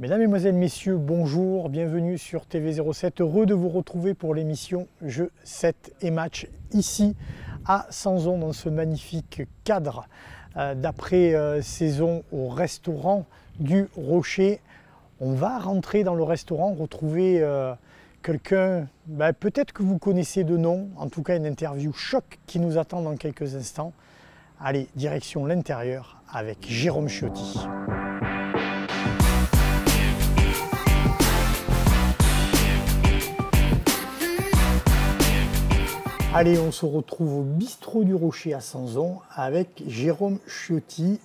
Mesdames, Mesdemoiselles, Messieurs, bonjour, bienvenue sur TV07. Heureux de vous retrouver pour l'émission Jeux 7 et match ici à Sanzon dans ce magnifique cadre euh, d'après-saison au restaurant du Rocher. On va rentrer dans le restaurant, retrouver euh, quelqu'un, ben, peut-être que vous connaissez de nom, en tout cas une interview choc qui nous attend dans quelques instants. Allez, direction l'intérieur avec Jérôme Chiotti. Allez, on se retrouve au bistrot du Rocher à Sanzon avec Jérôme Chiotti.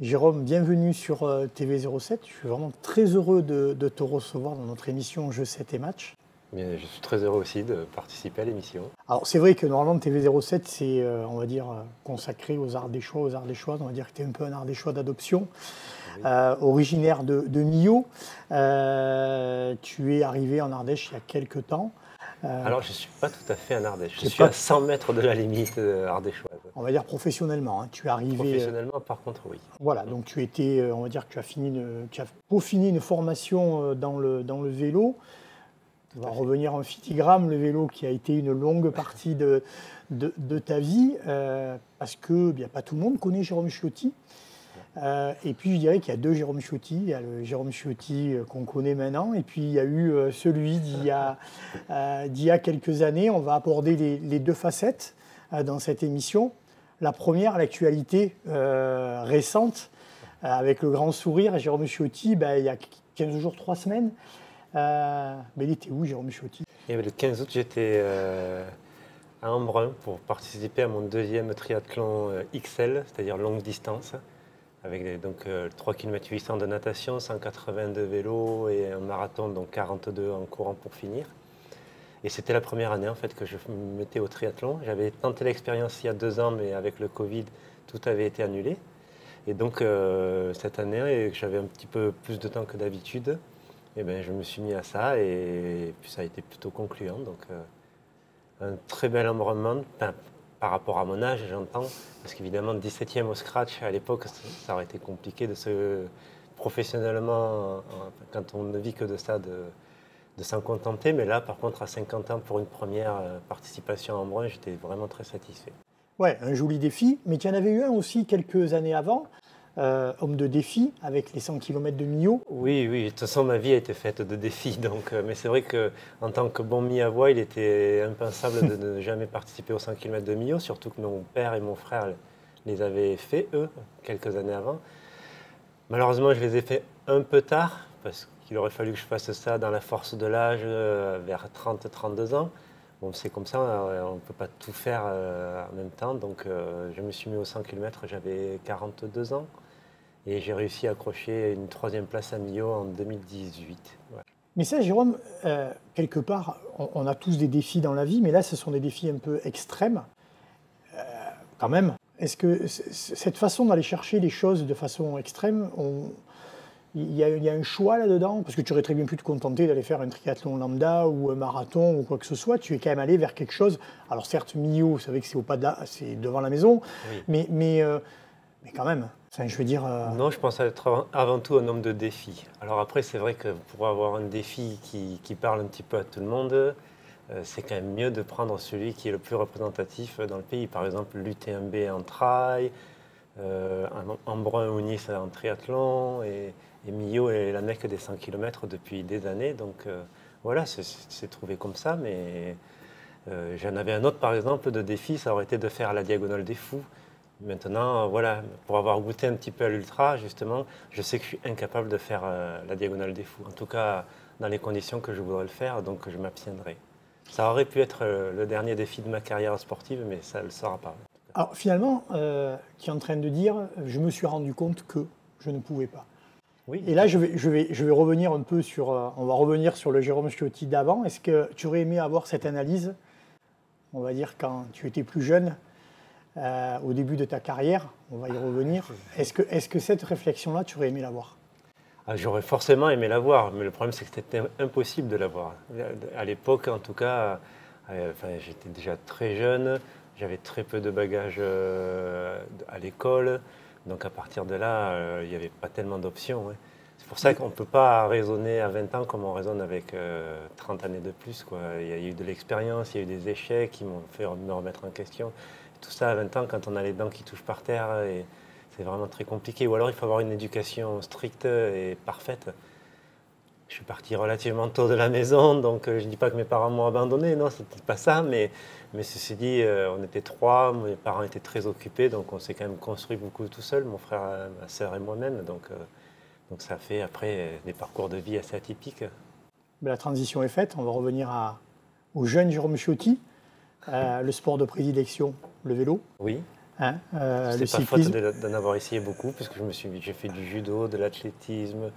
Jérôme, bienvenue sur euh, TV07. Je suis vraiment très heureux de, te recevoir dans notre émission Jeux 7 et match. je suis très heureux aussi de participer à l'émission. Alors c'est vrai que normalement TV07 c'est, euh, on va dire, euh, consacré aux arts des choix, aux arts des choix. On va dire que tu es un peu un art des choix d'adoption. originaire de, de Millau. tu es arrivé en Ardèche il y a quelques temps. Euh, Alors, je ne suis pas tout à fait un Ardèche. Je suis à 100 mètres de la limite euh, ardéchoise. On va dire professionnellement. Hein. Tu es arrivé. Euh, professionnellement, par contre, oui. Voilà, donc tu étais, on va dire que tu as fini, une, tu as peaufiné une formation dans le, dans le vélo. On va revenir en filigrane, le vélo qui a été une longue partie de, de, ta vie, parce que bien, pas tout le monde connaît Jérôme Chiotti. Euh, et puis je dirais qu'il y a deux Jérôme Chiotti. Il y a le Jérôme Chiotti euh, qu'on connaît maintenant, et puis il y a eu euh, celui d'il y, a quelques années. On va aborder les, deux facettes dans cette émission. La première, l'actualité récente, avec le grand sourire. Jérôme Chiotti, ben, il y a 15 jours, 3 semaines. Ben, il était où, Jérôme Chiotti Le 15 août, j'étais à Embrun pour participer à mon deuxième triathlon XL, c'est-à-dire longue distance avec donc 3 km 800 de natation, 180 de vélo et un marathon, donc 42 en courant pour finir. Et c'était la première année en fait que je me mettais au triathlon. J'avais tenté l'expérience il y a deux ans, mais avec le Covid, tout avait été annulé. Et donc euh, cette année, j'avais un petit peu plus de temps que d'habitude. Et ben, je me suis mis à ça et ça a été plutôt concluant. Donc euh, un très bel environnement, par rapport à mon âge, j'entends, parce qu'évidemment, 17e au scratch, à l'époque, ça aurait été compliqué de se professionnellement, quand on ne vit que de ça, de, s'en contenter. Mais là, par contre, à 50 ans, pour une première euh, participation en brun, j'étais vraiment très satisfait. Ouais, un joli défi, mais tu en avais eu un aussi quelques années avant. Euh, homme de défi avec les 100 km de Millau. Oui, oui, de toute façon, ma vie a été faite de défis. Donc, euh, mais c'est vrai qu'en tant que bon mi à voix, il était impensable de ne jamais participer aux 100 km de Millau, surtout que mon père et mon frère les avaient fait, eux, quelques années avant. Malheureusement, je les ai fait un peu tard, parce qu'il aurait fallu que je fasse ça dans la force de l'âge, euh, vers 30-32 ans. Bon, c'est comme ça, on ne peut pas tout faire en même temps. Donc, je me suis mis aux 100 km, j'avais 42 ans. Et j'ai réussi à accrocher une troisième place à Millau en 2018. Mais ça, Jérôme, euh, quelque part, on, a tous des défis dans la vie, mais là, ce sont des défis un peu extrêmes, euh, quand même. Est-ce que cette façon d'aller chercher les choses de façon extrême, il y, a, un choix là-dedans? Parce que tu aurais très bien pu te contenter d'aller faire un triathlon lambda ou un marathon ou quoi que ce soit. Tu es quand même allé vers quelque chose. Alors certes, Millau, vous savez que c'est au pas c'est devant la maison, mais, mais, euh, mais quand même, Euh, non, je pense être avant tout un homme de défis. Alors après, c'est vrai que pour avoir un défi qui, parle un petit peu à tout le monde, euh, c'est quand même mieux de prendre celui qui est le plus représentatif dans le pays. Par exemple, l'UTMB en trail, euh, Embrun ou Nice en triathlon, et, et Millau est la mecque des 100 km depuis des années. Donc euh, voilà, c'est trouvé comme ça, mais j'en avais un autre, par exemple, de défi, ça aurait été de faire la diagonale des fous. Maintenant, voilà, pour avoir goûté un petit peu à l'ultra, justement, je sais que je suis incapable de faire euh, la diagonale des fous. En tout cas, dans les conditions que je voudrais le faire, donc je m'abstiendrai. Ça aurait pu être euh, le dernier défi de ma carrière sportive, mais ça ne le sera pas. Alors finalement, euh, tu es en train de dire, je me suis rendu compte que je ne pouvais pas. Oui. Et là, je vais, je, vais, je vais revenir un peu sur, on va revenir sur le Jérôme Chiotti d'avant. Est-ce que tu aurais aimé avoir cette analyse, on va dire quand tu étais plus jeune, euh, au début de ta carrière, on va y revenir. Est-ce que, est que cette réflexion-là, tu aurais aimé l'avoir? Ah, J'aurais forcément aimé l'avoir, mais le problème c'est que c'était impossible de l'avoir. À l'époque, en tout cas, euh, j'étais déjà très jeune, j'avais très peu de bagages euh, à l'école, donc à partir de là, il n'y avait pas tellement d'options. Hein. C'est pour ça qu'on ne peut pas raisonner à 20 ans comme on raisonne avec 30 années de plus. Quoi. Il y a eu de l'expérience, il y a eu des échecs qui m'ont fait me remettre en question. Tout ça à 20 ans, quand on a les dents qui touchent par terre, c'est vraiment très compliqué. Ou alors il faut avoir une éducation stricte et parfaite. Je suis parti relativement tôt de la maison, donc je ne dis pas que mes parents m'ont abandonné, non, c'était pas ça, mais, mais ceci dit, on était trois, mes parents étaient très occupés, donc on s'est quand même construit beaucoup tout seul, mon frère, ma soeur et moi-même, donc, ça fait après des parcours de vie assez atypiques. la transition est faite, on va revenir au jeune Jérôme Ciotti, le sport de prédilection, le vélo. Oui. Hein, euh, le pas faute d'en avoir essayé beaucoup, puisque je me suis, j'ai fait du judo, de l'athlétisme,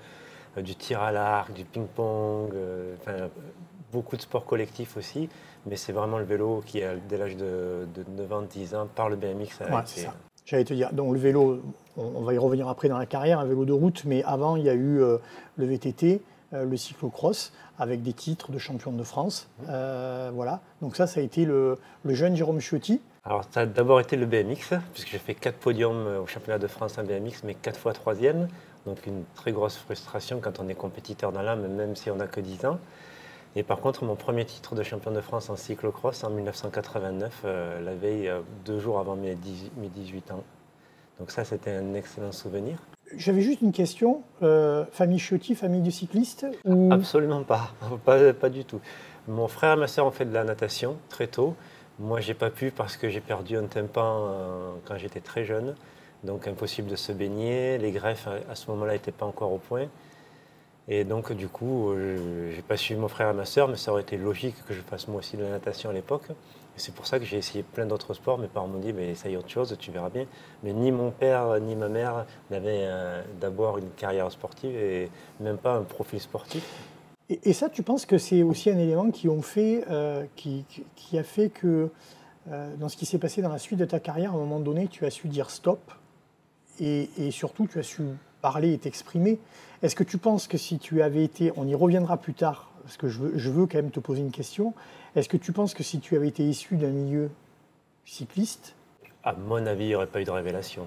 euh, du tir à l'arc, du ping-pong, euh, beaucoup de sports collectifs aussi. Mais c'est vraiment le vélo qui, dès l'âge de, 9 ans, 10 ans, par le BMX, ça J'allais te dire, donc le vélo, on, va y revenir après dans la carrière, un vélo de route, mais avant, il y a eu le VTT, le cyclocross, avec des titres de champion de France. voilà. Donc ça, ça a été le, le jeune Jérôme Ciotti. Alors, ça a d'abord été le BMX, puisque j'ai fait quatre podiums au championnat de France en BMX, mais quatre fois troisième. Donc, une très grosse frustration quand on est compétiteur dans l'âme, même si on n'a que 10 ans. Et par contre, mon premier titre de champion de France en cyclocross en 1989, euh, la veille, euh, deux jours avant mes, 18 ans. Donc ça, c'était un excellent souvenir. J'avais juste une question. Euh, famille Ciotti, famille de cyclistes Absolument pas. pas. pas. du tout. Mon frère et ma soeur ont fait de la natation très tôt. Moi, j'ai pas pu parce que j'ai perdu un tympan euh, quand j'étais très jeune. Donc, impossible de se baigner. Les greffes, à ce moment-là, n'étaient pas encore au point. Et donc, du coup, euh, j'ai pas suivi mon frère et ma soeur, mais ça aurait été logique que je fasse moi aussi de la natation à l'époque. Et c'est pour ça que j'ai essayé plein d'autres sports. Mes parents m'ont dit, mais essaye autre chose, tu verras bien. Mais ni mon père ni ma mère n'avaient euh, d'abord une carrière sportive et même pas un profil sportif. Et, ça, tu penses que c'est aussi un élément qui, euh, a fait que euh, dans ce qui s'est passé dans la suite de ta carrière, à un moment donné, tu as su dire stop et, surtout tu as su parler et t'exprimer. Est-ce que tu penses que si tu avais été, on y reviendra plus tard, parce que je veux, quand même te poser une question, est-ce que tu penses que si tu avais été issu d'un milieu cycliste À mon avis, il n'y aurait pas eu de révélation.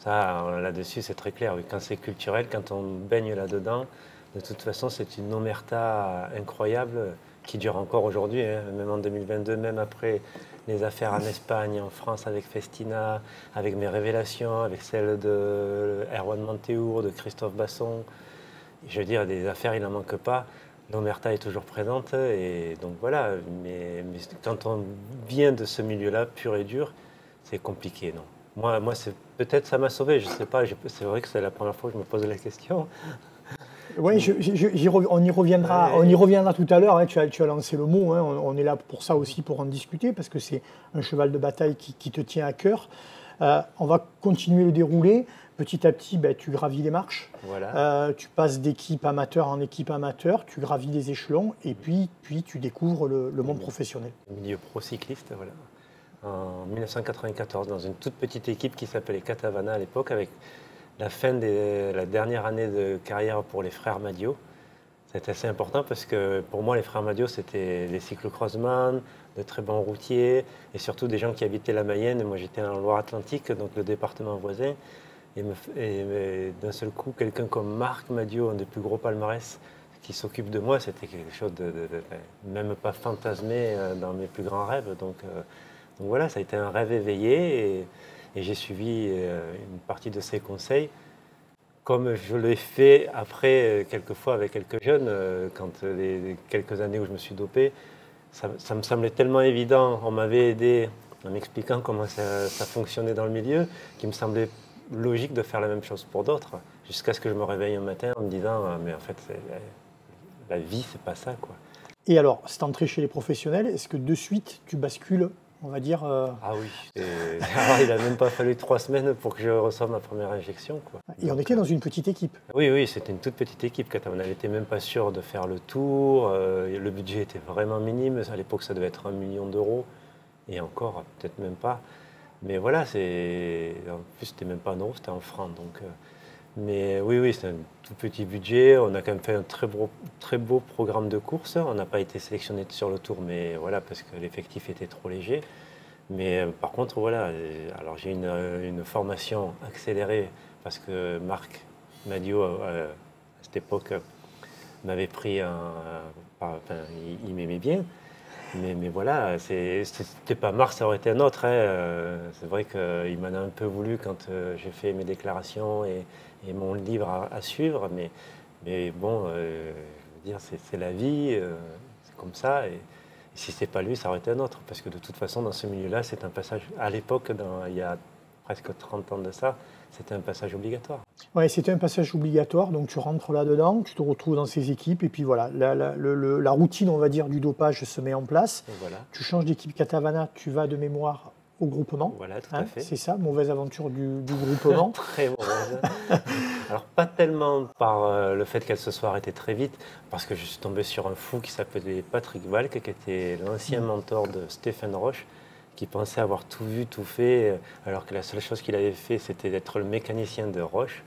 Ça, là-dessus, c'est très clair. Quand c'est culturel, quand on baigne là-dedans, de toute façon, c'est une omerta incroyable qui dure encore aujourd'hui, hein, même en 2022, même après les affaires en Espagne, en France avec Festina, avec mes révélations, avec celles de Erwan Manteur, de Christophe Basson. Je veux dire, des affaires, il n'en manque pas. L'omerta est toujours présente. Et donc voilà, mais, quand on vient de ce milieu-là, pur et dur, c'est compliqué, non moi, moi peut-être ça m'a sauvé, je ne sais pas. C'est vrai que c'est la première fois que je me pose la question. Oui, on, y reviendra, on y reviendra tout à l'heure. Hein, tu, as, tu, as, lancé le mot. Hein, on, est là pour ça aussi, pour en discuter, parce que c'est un cheval de bataille qui, te tient à cœur. Euh, on va continuer le dérouler. Petit à petit, ben, tu gravis les marches. Euh, tu passes d'équipe amateur en équipe amateur, tu gravis les échelons, et puis, puis tu découvres le, monde professionnel. Milieu pro-cycliste, voilà. En 1994, dans une toute petite équipe qui s'appelait Catavana à l'époque, avec la fin de la dernière année de carrière pour les frères Madio. C'était assez important parce que pour moi, les frères Madio, c'était des cyclocrossman, de très bons routiers et surtout des gens qui habitaient la Mayenne. Moi, j'étais en Loire-Atlantique, donc le département voisin. Et, d'un seul coup, quelqu'un comme Marc Madio, un des plus gros palmarès, qui s'occupe de moi, c'était quelque chose de, même pas fantasmé euh, dans mes plus grands rêves. Donc, euh, donc voilà, ça a été un rêve éveillé. Et, j'ai suivi euh, une partie de ses conseils, comme je l'ai fait après, quelquefois avec quelques jeunes, quand les, quelques années où je me suis dopé, ça, me semblait tellement évident, on m'avait aidé en m'expliquant comment ça, fonctionnait dans le milieu, qu'il me semblait logique de faire la même chose pour d'autres, jusqu'à ce que je me réveille un matin en me disant, ah, mais en fait, la vie, c'est pas ça. quoi. Et alors, c'est entré chez les professionnels, est-ce que de suite, tu bascules on va dire. Euh, ah oui, il n'a même pas fallu trois semaines pour que je reçoive ma première injection. Quoi. Et on était dans une petite équipe. Oui, oui, c'était une toute petite équipe. On n'était même pas sûr de faire le tour. Euh, le budget était vraiment minime. À l'époque, ça devait être un million d'euros. Et encore, peut-être même pas. Mais voilà, c'est en plus, c'était même pas en euros, c'était en francs. Donc, euh, Mais oui, oui, c'est un tout petit budget. On a quand même fait un très beau, très beau programme de course. On n'a pas été sélectionné sur le tour, mais voilà, parce que l'effectif était trop léger. Mais euh, par contre, voilà, euh, alors j'ai une, formation accélérée parce que Marc Madio cette époque, m'avait pris un. Enfin, il, m'aimait bien. Mais, mais voilà, c'était pas Mars, ça aurait été un autre. Hein. C'est vrai qu'il m'en a un peu voulu quand j'ai fait mes déclarations et, mon livre à, suivre. Mais, bon, dire, c'est la vie, c'est comme ça. Et, si c'est pas lui, ça aurait été un autre. Parce que de toute façon, dans ce milieu-là, c'est un passage. À l'époque, il y a presque 30 ans de ça, c'était un passage obligatoire. Oui, c'était un passage obligatoire. Donc tu rentres là-dedans, tu te retrouves dans ces équipes, et puis voilà, la, la, routine, on va dire, du dopage se met en place. Voilà. Tu changes d'équipe Catavana, tu vas de mémoire au groupement. Voilà, tout à hein, fait. C'est ça, mauvaise aventure du, groupement. très mauvaise. Alors, pas tellement par euh, le fait qu'elle se soit arrêtée très vite, parce que je suis tombé sur un fou qui s'appelait Patrick Valk, qui était l'ancien mm. mentor de Stéphane Roche, qui pensait avoir tout vu, tout fait, euh, alors que la seule chose qu'il avait fait, c'était d'être le mécanicien de Roche.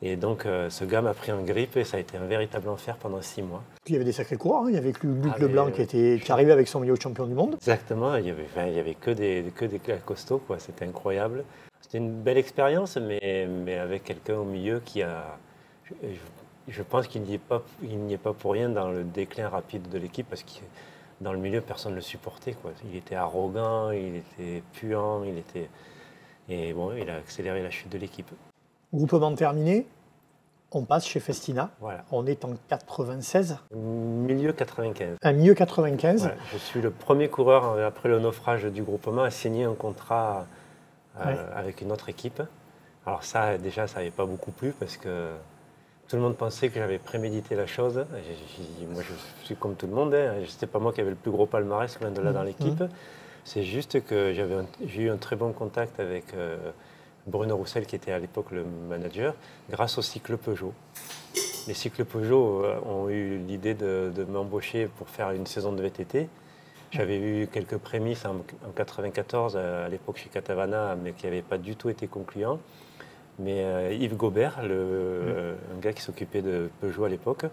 Et donc, euh, ce gars m'a pris en grippe et ça a été un véritable enfer pendant six mois. Il y avait des sacrés coureurs. Hein. Il y avait Luc ah, Leblanc qui, était, qui arrivait avec son milieu champion du monde. Exactement. Il n'y avait, il y avait que des, que des costauds. C'était incroyable. C'était une belle expérience, mais, mais avec quelqu'un au milieu qui a. Je, pense qu'il n'y est, pas, est pas pour rien dans le déclin rapide de l'équipe parce que dans le milieu, personne ne le supportait. Quoi. Il était arrogant, il était puant, il était. Et bon, il a accéléré la chute de l'équipe. Groupement terminé, on passe chez Festina. Voilà. On est en 96. Milieu 95. Un milieu 95. Je suis le premier coureur, euh, après le naufrage du groupement, à signer un contrat euh, avec une autre équipe. Alors ça, déjà, ça n'avait pas beaucoup plu parce que tout le monde pensait que j'avais prémédité la chose. moi, je suis comme tout le monde. Hein. Ce n'était pas moi qui avais le plus gros palmarès, loin de là, dans mmh. l'équipe. Mmh. C'est juste que j'ai eu un très bon contact avec... Euh, Bruno Roussel, qui était à l'époque le manager, grâce au cycle Peugeot. Les cycles Peugeot euh, ont eu l'idée de, m'embaucher pour faire une saison de VTT. J'avais eu quelques prémices en, 1994 à, l'époque chez Catavana, mais qui n'avaient pas du tout été concluants. Mais euh, Yves Gobert, le, un gars qui s'occupait de Peugeot à l'époque,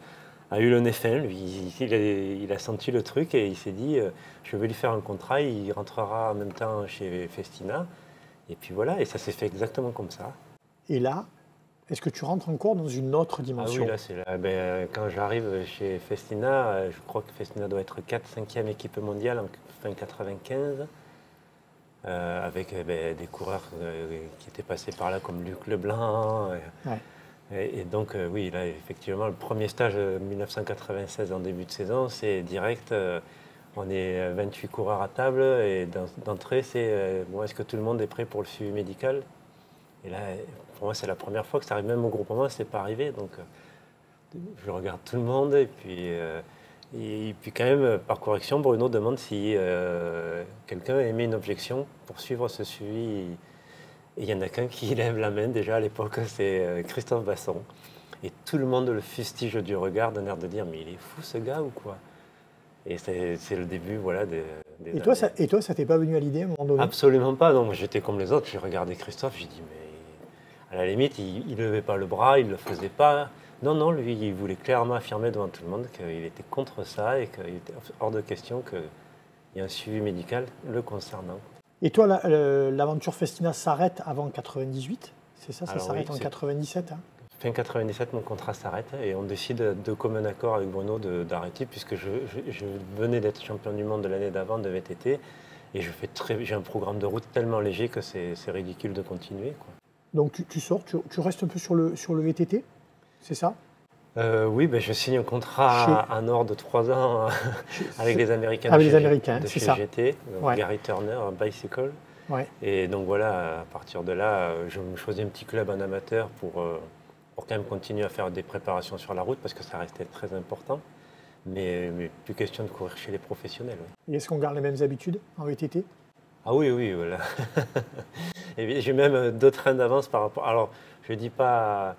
a eu le nez fin. Lui, il, a, senti le truc et il s'est dit euh, je vais lui faire un contrat. Il rentrera en même temps chez Festina. Et puis voilà, et ça s'est fait exactement comme ça. Et là, est-ce que tu rentres encore dans une autre dimension? Ah oui, là, c'est là. Ben, quand j'arrive chez Festina, je crois que Festina doit être 4-5e équipe mondiale en fin 95, euh, avec eh ben, des coureurs euh, qui étaient passés par là comme Luc Leblanc. Et, donc, euh, oui, là, effectivement, le premier stage 1996 en début de saison, c'est direct. On est 28 euh, coureurs à table et d'entrée, c'est euh, bon, est-ce que tout le monde est prêt pour le suivi médical? Et là, pour moi, c'est la première fois que ça arrive, même au groupement, ce n'est pas arrivé. Donc, euh, je regarde tout le monde et puis, et puis quand même, par correction, Bruno demande si quelqu'un émet une objection pour suivre ce suivi. Et il y en a qu'un qui lève la main déjà à l'époque, c'est Christophe Basson. Et tout le monde le fustige du regard, d'un air de dire Mais il est fou ce gars ou quoi? Et c'est le début voilà, des, et, toi, ça, et toi, ça t'est pas venu à l'idée à un moment donné? Absolument pas. Non, j'étais comme les autres. J'ai regardé Christophe, j'ai dit, mais à la limite, il ne levait pas le bras, il ne le faisait pas. Non, non, lui, il voulait clairement affirmer devant tout le monde qu'il était contre ça et qu'il était hors de question qu'il y ait un suivi médical le concernant. Et toi, l'aventure Festina s'arrête avant 98 C'est ça, ça s'arrête en 97 Fin 97, mon contrat s'arrête et on décide de commun accord avec Bruno d'arrêter puisque je, venais d'être champion du monde de l'année d'avant de VTT et je fais j'ai un programme de route tellement léger que c'est ridicule de continuer. Donc tu, sors, tu, restes un peu sur le, sur le VTT, c'est ça? Euh, oui, ben je signe un contrat à Nord de 3 ans avec les Américains avec les Américains, c'est ça. GT, Gary Turner, Bicycle. Et donc voilà, à partir de là, je me choisis un petit club en amateur pour, euh, pour quand même continuer à faire des préparations sur la route parce que ça restait très important. Mais, plus question de courir chez les professionnels. Et est-ce qu'on garde les mêmes habitudes en VTT Ah oui, oui, voilà. J'ai même deux trains d'avance par rapport. Alors, je ne dis pas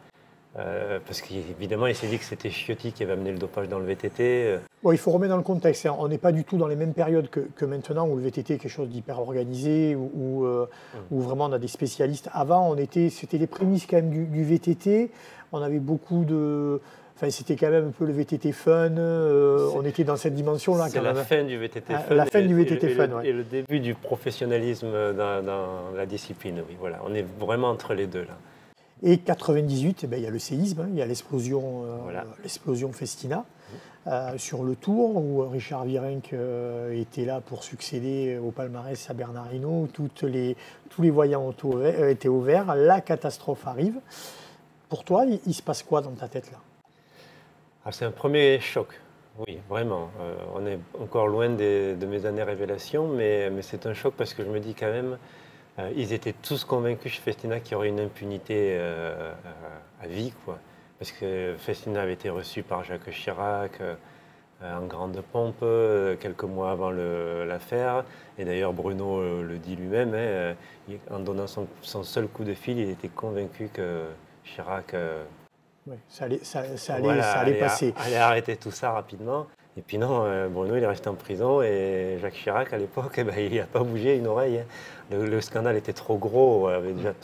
euh, parce qu'évidemment, il s'est dit que c'était Chiotti qui avait amené le dopage dans le VTT. Bon, il faut remettre dans le contexte. Hein. On n'est pas du tout dans les mêmes périodes que, maintenant où le VTT est quelque chose d'hyper organisé, où, euh, mm. où, vraiment on a des spécialistes. Avant, on était, c'était les prémices quand même du, VTT. On avait beaucoup de. Enfin, c'était quand même un peu le VTT fun. Euh, on était dans cette dimension-là. C'est la fin du VTT ah, fun. La fin du VTT fun, et, et le début du professionnalisme dans, dans, la discipline. Oui, voilà. On est vraiment entre les deux là. Et 98, eh ben, il y a le séisme, hein, il y a l'explosion l'explosion Festina. Euh, sur le tour où Richard Virenque euh, était là pour succéder au palmarès à Bernard Hinault, toutes les, tous les voyants euh, étaient ouverts, la catastrophe arrive. Pour toi, il, se passe quoi dans ta tête là? Ah, C'est un premier choc, oui, vraiment. on est encore loin de mes années révélations, mais, mais c'est un choc parce que je me dis quand même, ils étaient tous convaincus chez Festina qu'il y aurait une impunité à vie. quoi parce que Festina avait été reçu par Jacques Chirac euh, en grande pompe euh, quelques mois avant l'affaire. Et d'ailleurs, Bruno euh, le dit lui-même, hein, en donnant son, seul coup de fil, il était convaincu que Chirac ça allait, ça, allait, ça allait passer. Allait arrêter tout ça rapidement. Et puis non, Bruno, il est resté en prison et Jacques Chirac, à l'époque, eh ben, il n'a pas bougé une oreille. Hein. Le, scandale était trop gros, avait déjà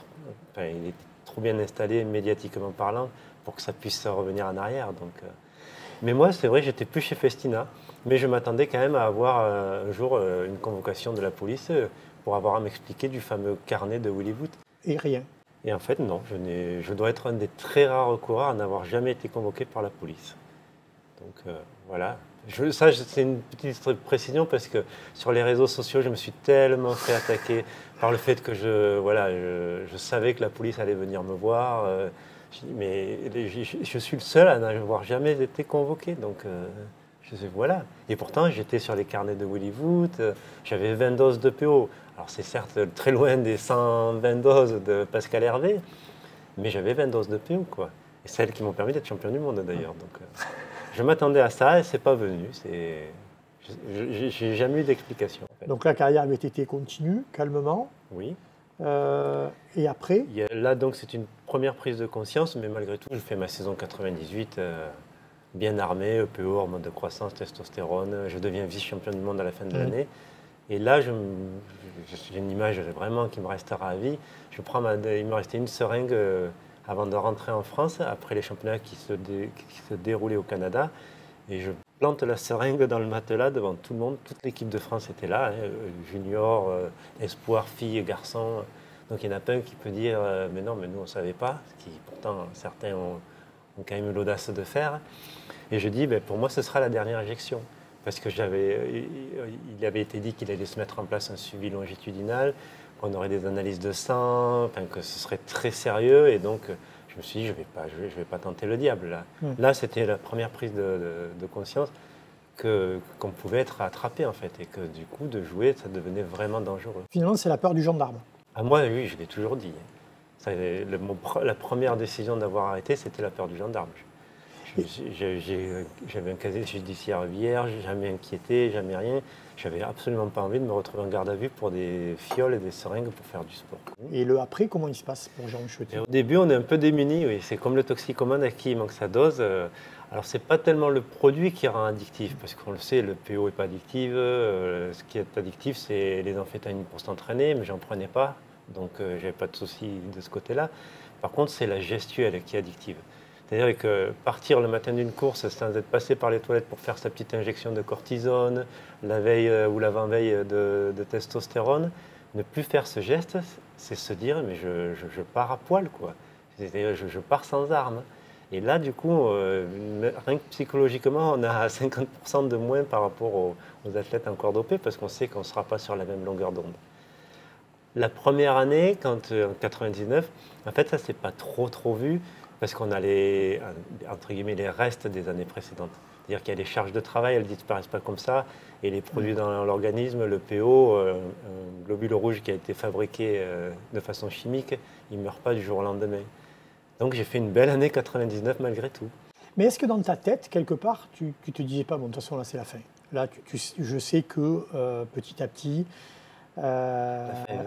il était trop bien installé médiatiquement parlant pour que ça puisse revenir en arrière. Donc, euh. Mais moi, c'est vrai, j'étais plus chez Festina, mais je m'attendais quand même à avoir euh, un jour euh, une convocation de la police pour avoir à m'expliquer du fameux carnet de Willy Wood. Et rien. Et en fait, non, je, je dois être un des très rares coureurs à n'avoir jamais été convoqué par la police. Donc voilà. Ça, c'est une petite précision parce que sur les réseaux sociaux, je me suis tellement fait attaquer par le fait que je, voilà, je, savais que la police allait venir me voir mais je, suis le seul à n'avoir jamais été convoqué. Donc, euh, voilà. Et pourtant, j'étais sur les carnets de Willy Wood, euh, j'avais 20 doses de PO. Alors, c'est certes très loin des 120 doses de Pascal Hervé, mais j'avais 20 doses de PO, quoi. Et celles qui m'ont permis d'être champion du monde, d'ailleurs. Donc, euh, je m'attendais à ça et c'est pas venu. C'est. J'ai jamais eu d'explication. Donc la carrière avait été continue, calmement. Oui. Euh, et après Là, donc, c'est une première prise de conscience, mais malgré tout, je fais ma saison 98 euh, bien armé, EPO, hormone de croissance, testostérone. Je deviens vice-champion du monde à la fin de mmh. l'année. Et là, j'ai une image vraiment qui me restera à vie. Je prends il me restait une seringue euh, avant de rentrer en France, après les championnats qui se, se déroulaient au Canada. Et je plante la seringue dans le matelas devant tout le monde. Toute l'équipe de France était là, hein, euh, junior, euh, espoir, filles garçons. Donc il n'y en a pas un qui peut dire euh, mais non, mais nous on ne savait pas, ce qui pourtant certains ont, quand même l'audace de faire. Et je dis ben, pour moi ce sera la dernière injection. Parce que j'avais, il avait été dit qu'il allait se mettre en place un suivi longitudinal, qu'on aurait des analyses de sang, que ce serait très sérieux. Et donc je me suis dit, je ne vais, pas, je vais, pas tenter le diable. Là, hmm. là c'était la première prise de, conscience qu'on pouvait être attrapé, en fait, et que du coup, de jouer, ça devenait vraiment dangereux. Finalement, c'est la peur du gendarme. À moi, oui, je l'ai toujours dit. Ça, la première décision d'avoir arrêté, c'était la peur du gendarme. J'avais un casier judiciaire vierge, jamais inquiété, jamais rien. J'avais absolument pas envie de me retrouver en garde à vue pour des fioles et des seringues pour faire du sport. Et le après, comment il se passe pour Jean Michelet Au début, on est un peu démuni. Oui. C'est comme le toxicomane à qui il manque sa dose. Euh, alors, c'est pas tellement le produit qui rend addictif, parce qu'on le sait, le PO n'est pas addictif. Euh, ce qui est addictif, c'est les amphétamines pour s'entraîner, mais j'en prenais pas, donc je euh, j'avais pas de souci de ce côté-là. Par contre, c'est la gestuelle qui est addictive. C'est-à-dire que partir le matin d'une course sans être passé par les toilettes pour faire sa petite injection de cortisone, la veille euh, ou l'avant-veille de, testostérone, ne plus faire ce geste, c'est se dire mais je, pars à poil quoi. Je, je, pars sans armes. Et là, du coup, euh, rien que psychologiquement, on a 50% de moins par rapport aux, athlètes encore dopés parce qu'on sait qu'on ne sera pas sur la même longueur d'onde. La première année, quand, euh, en 99, en fait, ça s'est pas trop trop vu parce qu'on a les, entre guillemets, les restes des années précédentes. C'est-à-dire qu'il y a les charges de travail, elles ne disparaissent pas comme ça, et les produits mm. dans l'organisme, le PO, euh, un globule rouge qui a été fabriqué euh, de façon chimique, il ne meurt pas du jour au lendemain. Donc j'ai fait une belle année 99 malgré tout. Mais est-ce que dans ta tête, quelque part, tu ne te disais pas, bon, de toute façon, là, c'est la fin. Là, je sais que euh, petit à petit, euh, la fin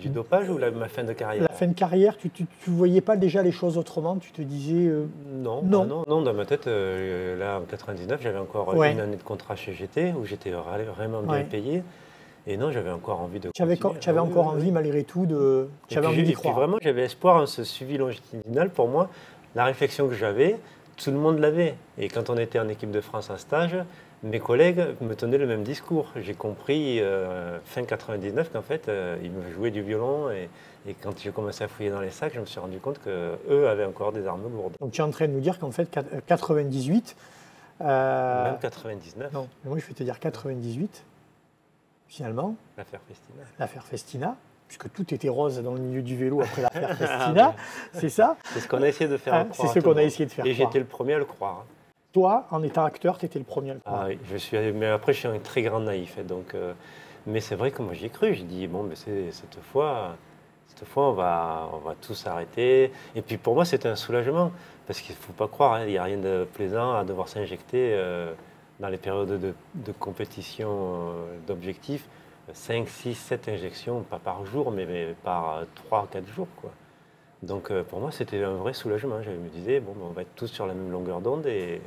du dopage ou la, ma fin de carrière La fin de carrière, tu ne voyais pas déjà les choses autrement Tu te disais. Euh, non, non. non, non, dans ma tête, euh, là en 99, j'avais encore une année de contrat chez GT où j'étais vraiment bien payé. Et non, j'avais encore envie de. Tu avais, tu avais encore envie, malgré tout, de. Tu avais envie d'y croire. vraiment, j'avais espoir en ce suivi longitudinal. Pour moi, la réflexion que j'avais, tout le monde l'avait. Et quand on était en équipe de France en stage, mes collègues me tenaient le même discours. J'ai compris euh, fin 99 qu'en fait, euh, ils me jouaient du violon et, quand j'ai commencé à fouiller dans les sacs, je me suis rendu compte qu'eux avaient encore des armes lourdes. Donc tu es en train de nous dire qu'en fait, 98... Euh, Même 99 Non, mais moi je vais te dire 98, finalement. L'affaire Festina. L'affaire Festina, puisque tout était rose dans le milieu du vélo après l'affaire Festina, c'est ça C'est ce qu'on a essayé de faire hein, C'est ce qu'on a essayé de faire Et j'étais le premier à le croire. Toi, en étant acteur, tu étais le premier à le. Ah oui, je suis, mais après, je suis un très grand naïf. Donc, euh, mais c'est vrai que moi, j'y ai cru. J'ai dit, bon, mais cette fois, cette fois, on va, on va tous arrêter. Et puis, pour moi, c'était un soulagement. Parce qu'il ne faut pas croire, hein, il n'y a rien de plaisant à devoir s'injecter euh, dans les périodes de, compétition euh, d'objectifs. 5, 6, 7 injections, pas par jour, mais, par 3 4 jours. Quoi. Donc pour moi, c'était un vrai soulagement. Je me disais, bon, ben, on va être tous sur la même longueur d'onde et,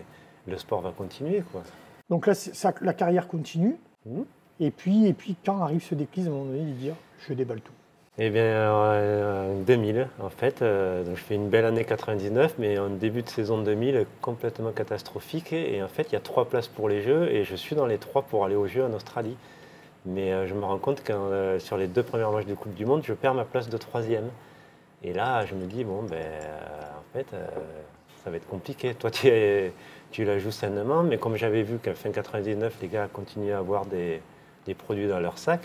le sport va continuer. Quoi. Donc là, ça, la carrière continue. Mmh. Et, puis, et puis, quand arrive ce déclin, à un moment donné, de dire je déballe tout Eh bien, en 2000, en fait, euh, donc je fais une belle année 99, mais en début de saison 2000, complètement catastrophique. Et en fait, il y a trois places pour les Jeux, et je suis dans les trois pour aller aux Jeux en Australie. Mais euh, je me rends compte que euh, sur les deux premières matchs de Coupe du Monde, je perds ma place de troisième. Et là, je me dis, bon, ben, en fait, ça va être compliqué. Toi, tu la joues sainement. Mais comme j'avais vu qu'à fin 99, les gars continuaient à avoir des, produits dans leur sac,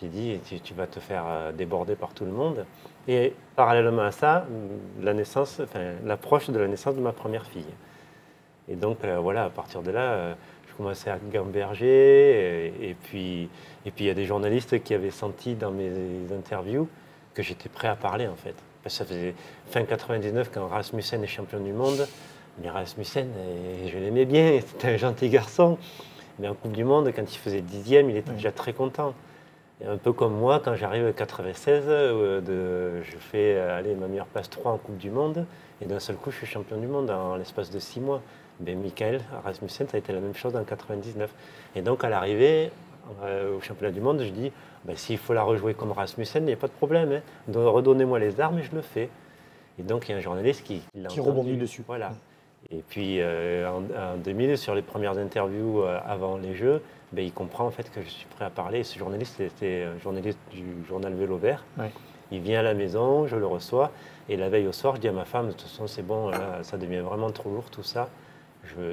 j'ai dit, tu, vas te faire euh, déborder par tout le monde. Et parallèlement à ça, la naissance, l'approche de la naissance de ma première fille. Et donc, euh, voilà, à partir de là, euh, je commençais à gamberger. Et, puis, et puis, il y a des journalistes qui avaient senti dans mes interviews que j'étais prêt à parler, en fait. Que ça faisait fin 99, quand Rasmussen est champion du monde, mais Rasmussen, je l'aimais bien, c'était un gentil garçon. Mais en Coupe du Monde, quand il faisait dixième, il était déjà très content. Et un peu comme moi, quand j'arrive à 96, euh, je fais euh, aller ma meilleure place 3 en Coupe du Monde, et d'un seul coup, je suis champion du monde en l'espace de six mois. Ben, Michael Rasmussen, ça a été la même chose en 99. Et donc, à l'arrivée, euh, au championnat du monde, je dis, ben, s'il faut la rejouer comme Rasmussen, il n'y a pas de problème. Hein. Redonnez-moi les armes et je le fais. Et donc, il y a un journaliste qui, qui rebondit dessus. Voilà. Et puis euh, en, 2000, sur les premières interviews euh, avant les Jeux, ben, il comprend en fait que je suis prêt à parler. ce journaliste c'était un journaliste du journal Vélo Vert. Il vient à la maison, je le reçois, et la veille au soir, je dis à ma femme, de toute façon c'est bon, ça devient vraiment trop lourd tout ça.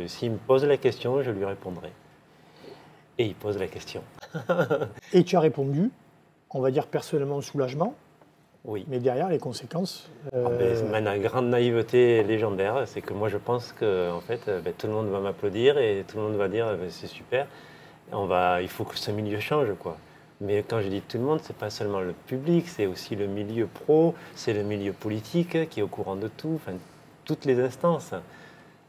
S'il me pose la question, je lui répondrai. Et il pose la question. et tu as répondu, on va dire personnellement soulagement, oui. Mais derrière, les conséquences. Euh... Ah ben, grande naïveté légendaire, c'est que moi je pense que en fait, ben, tout le monde va m'applaudir et tout le monde va dire ben, c'est super. On va, il faut que ce milieu change, quoi. Mais quand je dis tout le monde, c'est pas seulement le public, c'est aussi le milieu pro, c'est le milieu politique qui est au courant de tout, enfin, toutes les instances.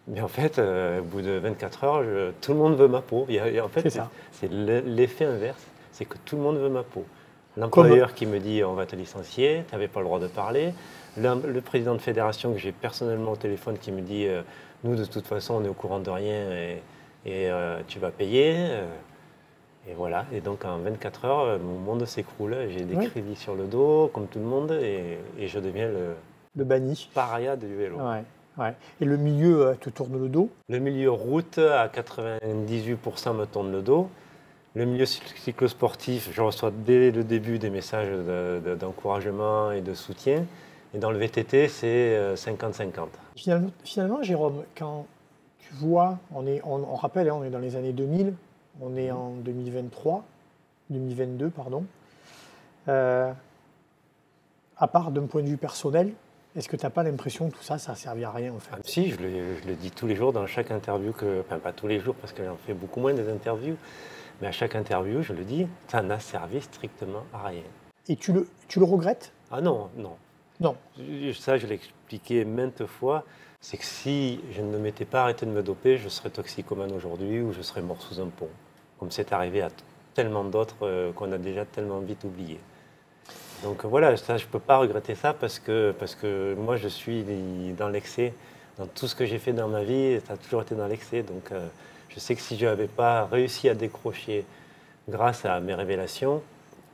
Mais en fait, euh, au bout de 24 heures, tout le monde veut ma peau. en fait, c'est l'effet inverse, c'est que tout le monde veut ma peau. L'employeur qui me dit on va te licencier, tu n'avais pas le droit de parler. Le, président de fédération que j'ai personnellement au téléphone qui me dit euh, nous de toute façon on est au courant de rien et, euh, tu vas payer. Et voilà. Et donc en 24 heures, mon monde s'écroule. J'ai des crédits sur le dos, comme tout le monde, et, je deviens le, le banni. Paria du vélo. Ouais, Et le milieu te tourne le dos? Le milieu route à 98% me tourne le dos. Le milieu cyclosportif, je reçois dès le début des messages d'encouragement et de soutien. Et dans le VTT, c'est 50-50. Euh, finalement, Jérôme, quand tu vois, on, est, on, rappelle, hein, on est dans les années 2000, on est en 2023, 2022, pardon. Euh, à part d'un point de vue personnel, est-ce que tu n'as pas l'impression que tout ça, ça a servi à rien en fait? Ah, Si, je le, je le, dis tous les jours dans chaque interview, que, enfin pas tous les jours parce que j'en fais beaucoup moins des interviews, mais à chaque interview, je le dis, ça n'a servi strictement à rien. Et tu le, tu le regrettes? Ah non, non. Non. Ça, je l'ai expliqué maintes fois. C'est que si je ne m'étais pas arrêté de me doper, je serais toxicomane aujourd'hui ou je serais mort sous un pont. Comme c'est arrivé à tellement d'autres euh, qu'on a déjà tellement vite oublié. Donc voilà, ça, je ne peux pas regretter ça parce que, parce que moi, je suis dans l'excès. Dans tout ce que j'ai fait dans ma vie, ça a toujours été dans l'excès. Donc euh, je sais que si je n'avais pas réussi à décrocher grâce à mes révélations,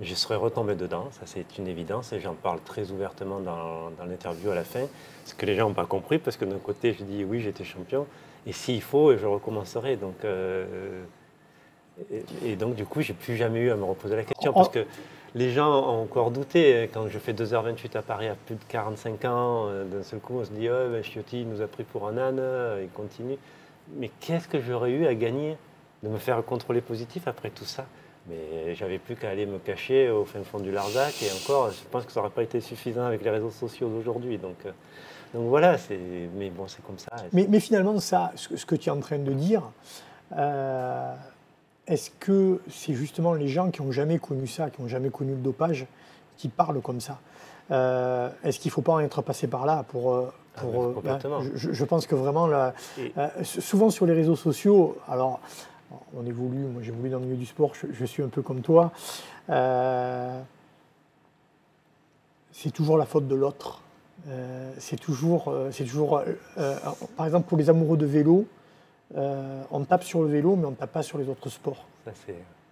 je serais retombé dedans, ça c'est une évidence, et j'en parle très ouvertement dans, l'interview à la fin, ce que les gens n'ont pas compris, parce que d'un côté je dis oui j'étais champion, et s'il faut, je recommencerai. Donc euh, Et, donc, du coup, j'ai plus jamais eu à me reposer la question. Parce que les gens ont encore douté. Quand je fais 2h28 à Paris à plus de 45 ans, euh, d'un seul coup, on se dit Oh, ben, Chiotti nous a pris pour un âne, il continue. Mais qu'est-ce que j'aurais eu à gagner de me faire contrôler positif après tout ça? Mais j'avais plus qu'à aller me cacher au fin fond du Larzac et encore, je pense que ça n'aurait pas été suffisant avec les réseaux sociaux d'aujourd'hui. Donc, euh, donc voilà, mais bon, c'est comme ça. Mais, finalement, ça, ce que tu es en train de dire, euh, est-ce que c'est justement les gens qui n'ont jamais connu ça, qui n'ont jamais connu le dopage, qui parlent comme ça euh, Est-ce qu'il ne faut pas en être passé par là pour... Ah pour je, pense que vraiment, là, souvent sur les réseaux sociaux, alors on évolue, moi j'évolue dans le milieu du sport, je, suis un peu comme toi. Euh, c'est toujours la faute de l'autre. Euh, c'est toujours, euh, c'est toujours par exemple pour les amoureux de vélo, on tape sur le vélo, mais on ne tape pas sur les autres sports.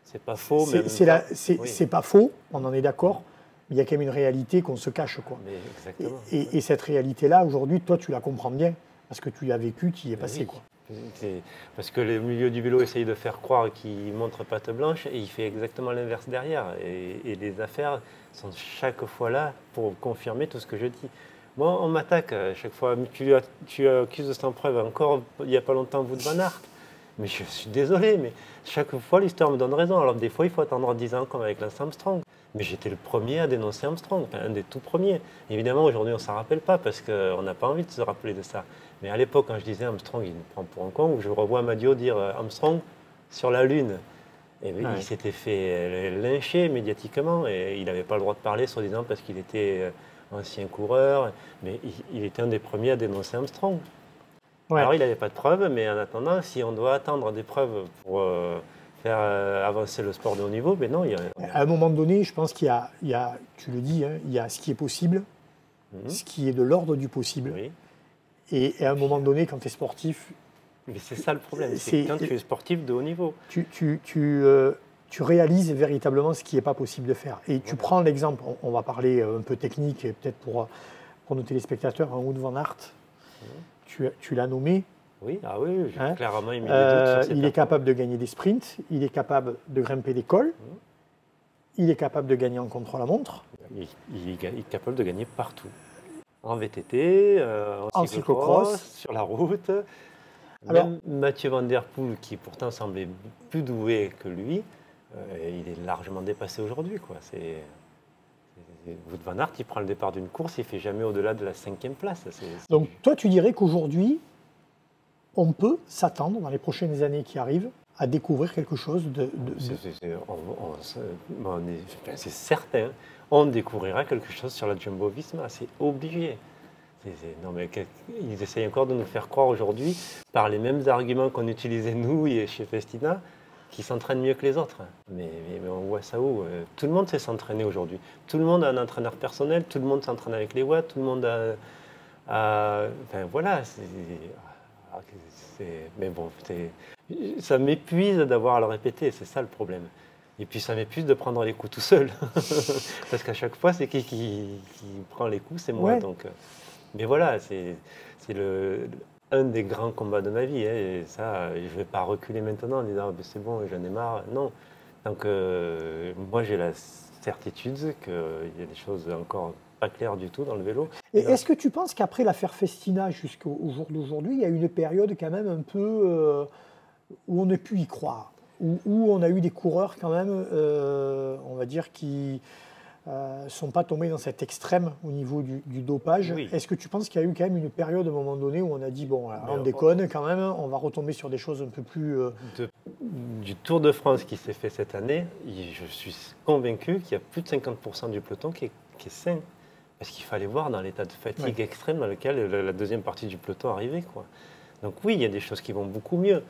C'est, pas faux. C'est, pas faux, on en est d'accord. Mais il y a quand même une réalité qu'on se cache. Quoi. Et, cette réalité-là, aujourd'hui, toi, tu la comprends bien, parce que tu l'as vécu, tu y es passé. Quoi. Parce que le milieu du vélo essaye de faire croire qu'il montre patte blanche et il fait exactement l'inverse derrière. Et, les affaires sont chaque fois là pour confirmer tout ce que je dis. Moi, on m'attaque à chaque fois. Tu, tu accuses sans preuve encore il n'y a pas longtemps vous de Van Aert. Mais je suis désolé, mais chaque fois l'histoire me donne raison. Alors des fois, il faut attendre 10 ans comme avec Lance Armstrong. Mais j'étais le premier à dénoncer Armstrong, un des tout premiers. Évidemment, aujourd'hui, on ne s'en rappelle pas parce qu'on n'a pas envie de se rappeler de ça. Mais à l'époque, quand je disais Armstrong, il me prend pour un con, je revois Madio dire euh, Armstrong sur la Lune. Et il s'était fait euh, lyncher médiatiquement et il n'avait pas le droit de parler, soi-disant, parce qu'il était euh, ancien coureur. Mais il, était un des premiers à dénoncer Armstrong. Alors, il n'avait pas de preuves, mais en attendant, si on doit attendre des preuves pour faire avancer le sport de haut niveau, mais non. Il y a... À un moment donné, je pense qu'il y, a, tu le dis, hein, il y a ce qui est possible, mhm. ce qui est de l'ordre du possible. Oui. Et, à un moment donné, quand tu es sportif. Mais c'est ça le problème, c'est quand tu es sportif de haut niveau. Tu, tu, tu, euh, tu réalises véritablement ce qui n'est pas possible de faire. Et tu prends l'exemple, on, va parler euh, un peu technique, peut-être pour, pour nos téléspectateurs, un Wood Van Aert. Tu, tu l'as nommé. Oui, ah oui, j'ai hein clairement des euh, doutes sur Il est capable de gagner des sprints, il est capable de grimper des cols, il est capable de gagner en contre-la-montre. il est capable de gagner partout en VTT, euh, en, cyclocross, sur la route. Même Mathieu Van Der Poel, qui pourtant semblait plus doué que lui, euh, il est largement dépassé aujourd'hui. Quoi. C'est, Wout Van Aert, il prend le départ d'une course, il fait jamais au-delà de la cinquième place. Donc toi, tu dirais qu'aujourd'hui, on peut s'attendre dans les prochaines années qui arrivent à découvrir quelque chose de... C'est certain on découvrira quelque chose sur la Jumbo Visma. C'est obligé. non, mais ils essayent encore de nous faire croire aujourd'hui, par les mêmes arguments qu'on utilisait nous et chez Festina, qu'ils s'entraînent mieux que les autres. Mais, on voit ça où Tout le monde sait s'entraîner aujourd'hui. Tout le monde a un entraîneur personnel, tout le monde s'entraîne avec les watts, tout le monde a. enfin voilà. Ah, mais bon, ça m'épuise d'avoir à le répéter, c'est ça le problème. Et puis ça m'épuise de prendre les coups tout seul. Parce qu'à chaque fois, c'est qui, qui, prend les coups, c'est moi. Donc, euh, mais voilà, c'est un des grands combats de ma vie. Hein, et ça, je ne vais pas reculer maintenant en disant ah, c'est bon, j'en ai marre. Non. Donc euh, moi, j'ai la certitude qu'il y a des choses encore pas claires du tout dans le vélo. Et est-ce que tu penses qu'après l'affaire Festina jusqu'au jour d'aujourd'hui, il y a une période quand même un peu euh, où on ne pu y croire? Où, on a eu des coureurs quand même, euh, on va dire, qui ne euh, sont pas tombés dans cet extrême au niveau du, dopage. Est-ce que tu penses qu'il y a eu quand même une période à un moment donné où on a dit, bon, on déconne quand même, on va retomber sur des choses un peu plus... Euh, du Tour de France qui s'est fait cette année, je suis convaincu qu'il y a plus de 50% du peloton qui est, sain. Parce qu'il fallait voir dans l'état de fatigue extrême dans lequel la, deuxième partie du peloton arrivait. Quoi. Donc oui, il y a des choses qui vont beaucoup mieux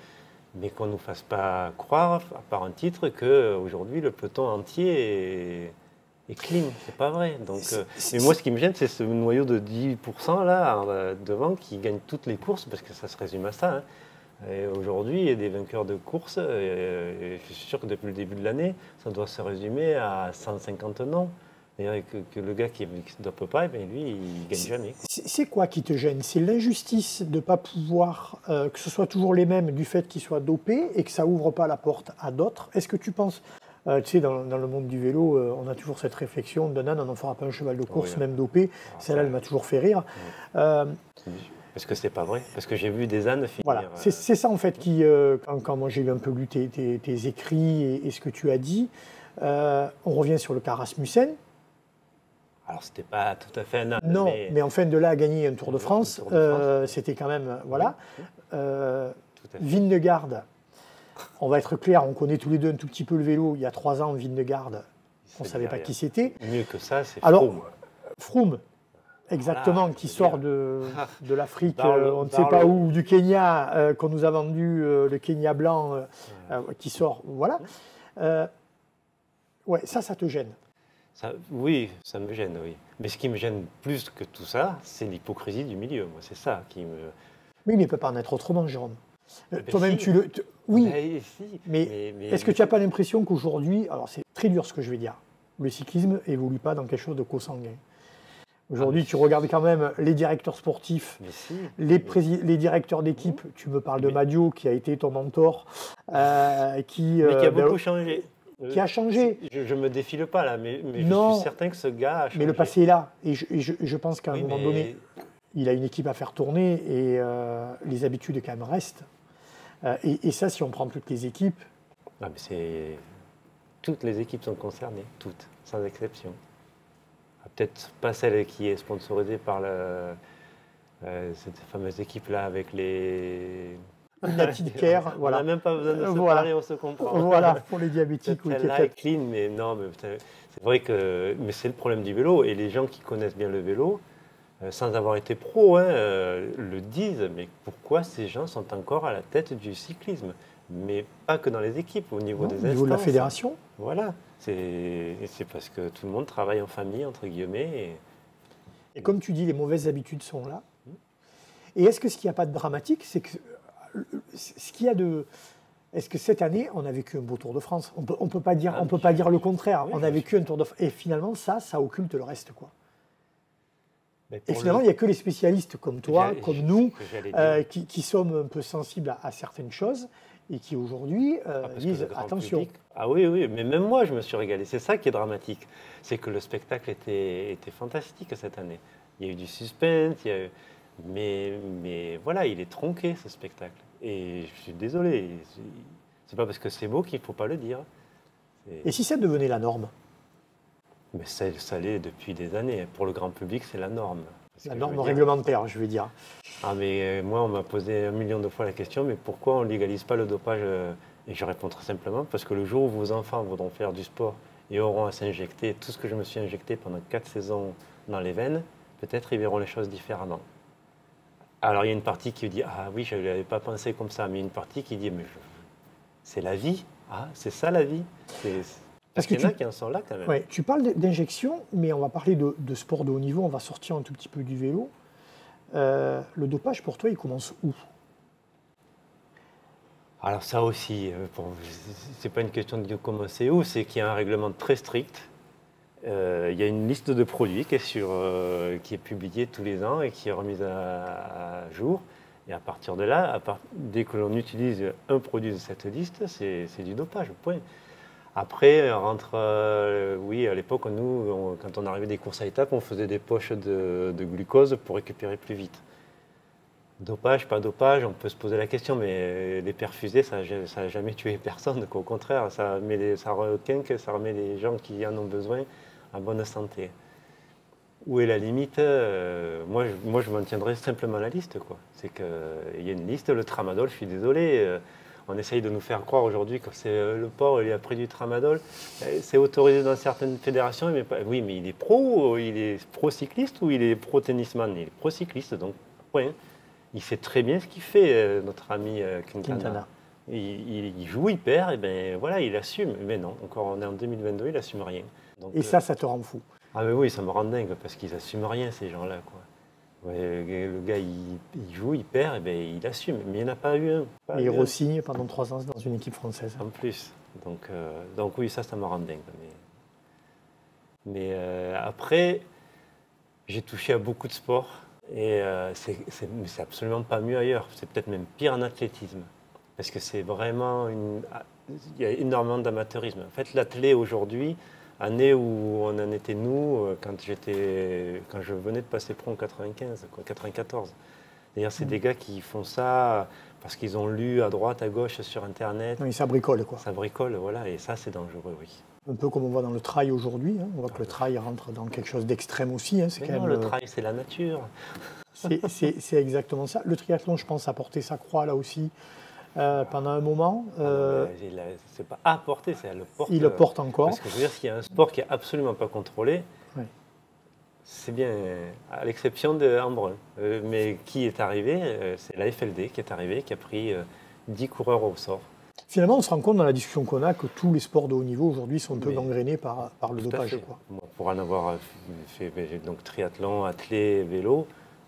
mais qu'on ne nous fasse pas croire, à part un titre, qu'aujourd'hui le peloton entier est, clean. C'est pas vrai. Donc, euh, mais moi, ce qui me gêne, c'est ce noyau de 10% là, euh, devant, qui gagne toutes les courses, parce que ça se résume à ça. Hein. Aujourd'hui, il y a des vainqueurs de courses, et, je suis sûr que depuis le début de l'année, ça doit se résumer à 150 noms. Que, le gars qui ne dope pas, ben lui, il gagne jamais. C'est quoi qui te gêne? C'est l'injustice de ne pas pouvoir, euh, que ce soit toujours les mêmes du fait qu'ils soient dopés et que ça ouvre pas la porte à d'autres. Est-ce que tu penses, euh, tu sais, dans, le monde du vélo, euh, on a toujours cette réflexion d'un âne, on n'en fera pas un cheval de course, même dopé. Celle-là, elle m'a toujours fait rire. Parce que c'est pas vrai. Parce que j'ai vu des ânes finir. Voilà, c'est ça en fait qui, quand, moi j'ai un peu lu tes, écrits et, et, ce que tu as dit, on revient sur le cas Rasmussen. Alors, c'était pas tout à fait un âne. Non, mais, en fin de là, à gagner un Tour de France, euh, c'était quand même. Voilà. Euh, Vindegarde, on va être clair, on connaît tous les deux un tout petit peu le vélo. Il y a trois ans, Vindegarde, on ne savait pas qui c'était. Mieux que ça, c'est Froome. Alors, Froome, exactement, qui sort de, de l'Afrique, euh, on ne sait pas où, du Kenya, qu'on nous a vendu le Kenya blanc, qui sort. Voilà. ouais, ça, ça te gêne oui, ça me gêne, oui. Mais ce qui me gêne plus que tout ça, c'est l'hypocrisie du milieu. Moi, c'est ça qui me. Oui, mais il ne peut pas en être autrement, Jérôme. Euh, ben toi-même, tu le. Oui. Ben, mais, est-ce que tu n'as pas l'impression qu'aujourd'hui, alors c'est très dur ce que je vais dire, le cyclisme évolue pas dans quelque chose de co-sanguin. Aujourd'hui, ah, tu regardes quand même les directeurs sportifs, les, les, directeurs d'équipe. Tu me parles de Madio, qui a été ton mentor, euh, qui, mais qui a euh, ben, beaucoup changé qui a changé. Je ne me défile pas là, mais, je suis certain que ce gars a changé. Mais le passé est là. Et je, pense qu'à un moment donné, il a une équipe à faire tourner et euh, les habitudes quand même restent. Euh, et, ça, si on prend toutes les équipes. Mais. Toutes les équipes sont concernées, toutes, sans exception. Ah, peut-être pas celle qui est sponsorisée par euh, cette fameuse équipe-là avec les voilà. On n'a même pas besoin de se parler, on se comprend. Voilà, pour les diabétiques. Celle-là est clean, mais non, mais c'est vrai que mais c'est le problème du vélo. Et les gens qui connaissent bien le vélo, euh, sans avoir été pro, hein, euh, le disent. Mais pourquoi ces gens sont encore à la tête du cyclisme? Mais pas que dans les équipes, au niveau des Au niveau de la fédération Voilà. C'est parce que tout le monde travaille en famille, entre guillemets. Et, et comme tu dis, les mauvaises habitudes sont là. Et est-ce que ce qu'il n'y a pas de dramatique, c'est que ce qu'il y a de. Est-ce que cette année, on a vécu un beau Tour de France? On peut, ne peut pas dire, on peut pas dire le contraire. on a vécu un Tour de France. Et finalement, ça, ça occulte le reste. quoi. Et finalement, il n'y a que les spécialistes comme toi, comme nous, euh, qui, sommes un peu sensibles à, certaines choses et qui aujourd'hui euh, ah, disent attention. ah oui, oui, mais même moi, je me suis régalé. C'est ça qui est dramatique. C'est que le spectacle était, était fantastique cette année. Il y a eu du suspense, il y a eu mais, mais voilà, il est tronqué ce spectacle. Et je suis désolé, c'est pas parce que c'est beau qu'il ne faut pas le dire. Et si ça devenait la norme? Mais ça, ça l'est depuis des années. Pour le grand public, c'est la norme. La norme réglementaire, je veux dire. Ah, mais euh, moi, on m'a posé un million de fois la question, mais pourquoi on ne légalise pas le dopage euh, Et je réponds très simplement, parce que le jour où vos enfants voudront faire du sport et auront à s'injecter tout ce que je me suis injecté pendant quatre saisons dans les veines, peut-être ils verront les choses différemment. Alors il y a une partie qui dit Ah oui, je n'avais pas pensé comme ça, mais une partie qui dit Mais c'est la vie. Ah, c'est ça la vie. Parce qu'il y en a qui en sont là quand même. Ouais, tu parles d'injection, mais on va parler de, sport de haut niveau, on va sortir un tout petit peu du vélo. Euh, le dopage pour toi, il commence où? Alors ça aussi, euh, c'est pas une question de commencer où, c'est qu'il y a un règlement très strict euh, il y a une liste de produits qui est, sur, euh, qui est publiée tous les ans et qui est remise à, jour. Et à partir de là, dès que l'on utilise un produit de cette liste, c'est du dopage, point. Après, rentre, euh, oui, à l'époque, nous, quand on arrivait des courses à étapes, on faisait des poches de, glucose pour récupérer plus vite. Dopage, pas dopage, on peut se poser la question, mais les perfusés, ça n'a jamais tué personne. Au contraire, ça, met ça, ça remet les gens qui en ont besoin en bonne santé. Où est la limite euh, Moi, je, moi, je maintiendrai simplement la liste. C'est qu'il y a une liste, le tramadol, je suis désolé. Euh, on essaye de nous faire croire aujourd'hui que c'est euh, le port, il a pris du tramadol. C'est autorisé dans certaines fédérations, mais oui, mais il est pro, il est pro-cycliste ou il est pro-tennisman? Il est pro-cycliste, donc point. Il sait très bien ce qu'il fait, notre ami Quintana. Il, joue, il perd, et ben voilà, il assume. Mais non, encore on est en 2022, il assume rien et ça, ça te rend fou Ah mais oui, ça me rend dingue parce qu'ils n'assument rien ces gens-là. Quoi. Le gars, il, joue, il perd, et ben, il assume. Mais il n'y en a pas eu un. et il re-signe pendant trois ans dans une équipe française. En plus. Donc, euh, donc oui, ça, ça me rend dingue. Mais euh, après, j'ai touché à beaucoup de sports et euh, c'est absolument pas mieux ailleurs. C'est peut-être même pire en athlétisme. Parce que c'est vraiment une. Il y a énormément d'amateurisme. En fait, l'athlète aujourd'hui, année où on en était nous, euh, quand, quand je venais de passer pro en 95, quoi, 94. D'ailleurs, c'est mmh. des gars qui font ça parce qu'ils ont lu à droite, à gauche sur Internet. Oui, ça bricole, quoi. Ça bricole, voilà, et ça, c'est dangereux, oui. Un peu comme on voit dans le trail aujourd'hui. Hein. On voit que le trail rentre dans quelque chose d'extrême aussi. Hein. C'est quand non, le trail, c'est la nature. C'est exactement ça. Le triathlon, je pense, a porté sa croix là aussi euh, pendant un moment. Ah euh, c'est pas à porter, c'est le porter. Il le porte encore. Parce que je veux dire, s'il y a un sport qui est absolument pas contrôlé, c'est bien, à l'exception de Embrun. Euh, mais qui est arrivé C'est la FLD qui est arrivée, qui a pris 10 coureurs au sort. Finalement, on se rend compte dans la discussion qu'on a que tous les sports de haut niveau aujourd'hui sont un peu gangrénés par, par le dopage. pour en avoir fait donc, triathlon, athlé, vélo,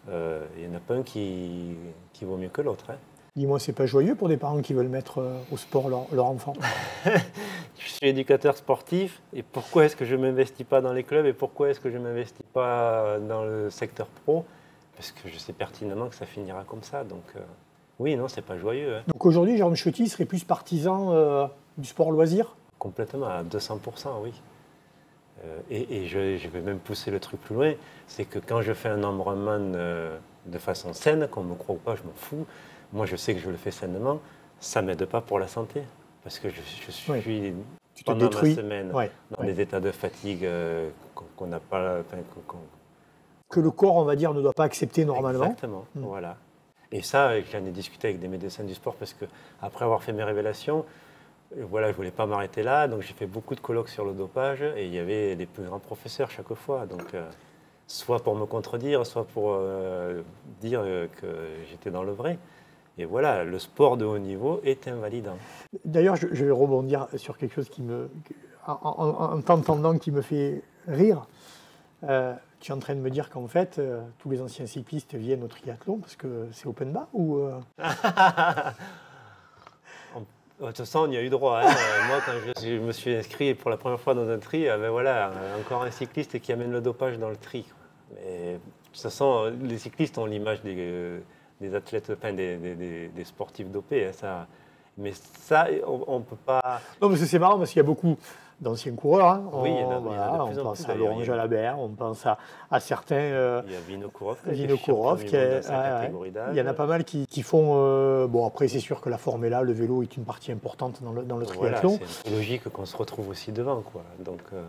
euh, il n'y en a pas un qui, qui vaut mieux que l'autre. Hein. Dis-moi, c'est pas joyeux pour des parents qui veulent mettre euh, au sport leur, leur enfant Je suis éducateur sportif et pourquoi est-ce que je ne m'investis pas dans les clubs et pourquoi est-ce que je ne m'investis pas dans le secteur pro? Parce que je sais pertinemment que ça finira comme ça. Donc, euh, oui, non, c'est pas joyeux. Hein. Donc aujourd'hui, Jérôme Chotti serait plus partisan euh, du sport loisir? Complètement, à 200%, oui. Euh, et, je, vais même pousser le truc plus loin, c'est que quand je fais un euh, de façon saine, qu'on me croit ou pas, je m'en fous, moi je sais que je le fais sainement, ça ne m'aide pas pour la santé. Parce que je, suis tu te pendant détruis. semaine dans des états de fatigue qu'on n'a pas... que le corps, on va dire, ne doit pas accepter normalement. Exactement, hmm. voilà. Et ça, j'en ai discuté avec des médecins du sport parce que après avoir fait mes révélations, euh, voilà, je ne voulais pas m'arrêter là, donc j'ai fait beaucoup de colloques sur le dopage et il y avait des plus grands professeurs chaque fois. Donc, euh, soit pour me contredire, soit pour euh, dire que j'étais dans le vrai. Et voilà, le sport de haut niveau est invalidant. D'ailleurs, je, vais rebondir sur quelque chose qui me, en, t'entendant, qui me fait rire tu es en train de me dire qu'en fait, euh, tous les anciens cyclistes viennent au triathlon parce que c'est open bar ou euh? De toute façon, on y a eu droit. Hein. Euh, moi, quand je, me suis inscrit pour la première fois dans un tri, ben voilà, encore un cycliste qui amène le dopage dans le tri. Mais de toute façon, les cyclistes ont l'image des, athlètes, enfin, des, sportifs dopés. Hein, ça. Mais ça, on ne peut pas. Non, mais c'est marrant parce qu'il y a beaucoup d'anciens coureurs. Hein. Oui, il y en a, on, plus pense à Laurent Jalabert, on pense à, certains. Euh, il y a Vinokourov, Vinokourov qui est, il y en a pas mal qui, font. Euh, bon, après, c'est sûr que la forme est là, le vélo est une partie importante dans le, dans le triathlon. c'est logique qu'on se retrouve aussi devant, quoi. Donc, euh,